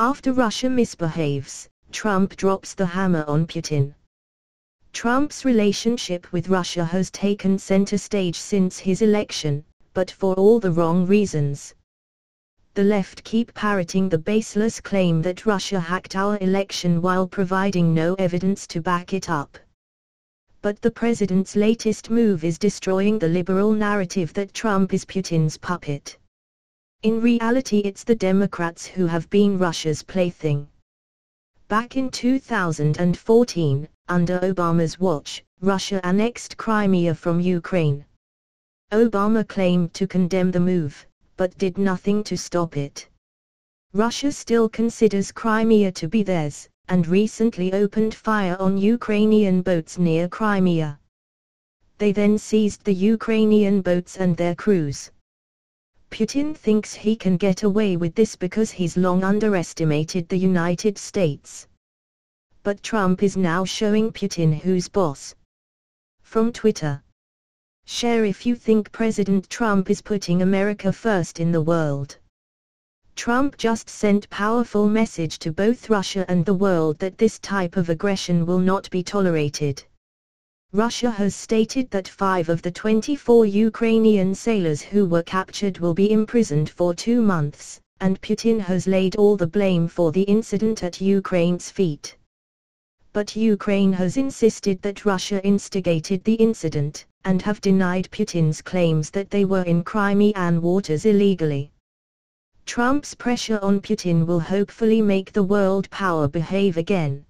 After Russia misbehaves, Trump drops the hammer on Putin. Trump's relationship with Russia has taken center stage since his election, but for all the wrong reasons. The left keep parroting the baseless claim that Russia hacked our election while providing no evidence to back it up. But the president's latest move is destroying the liberal narrative that Trump is Putin's puppet. In reality it's the Democrats who have been Russia's plaything. Back in 2014, under Obama's watch, Russia annexed Crimea from Ukraine. Obama claimed to condemn the move, but did nothing to stop it. Russia still considers Crimea to be theirs, and recently opened fire on Ukrainian boats near Crimea. They then seized the Ukrainian boats and their crews. Putin thinks he can get away with this because he's long underestimated the United States but Trump is now showing Putin who's boss. From Twitter. Share if you think President Trump is putting America first in the world. Trump just sent powerful message to both Russia and the world that this type of aggression will not be tolerated. Russia has stated that five of the 24 Ukrainian sailors who were captured will be imprisoned for two months, and Putin has laid all the blame for the incident at Ukraine's feet but Ukraine has insisted that Russia instigated the incident, and have denied Putin's claims that they were in Crimean waters illegally. Trump's pressure on Putin will hopefully make the world power behave again.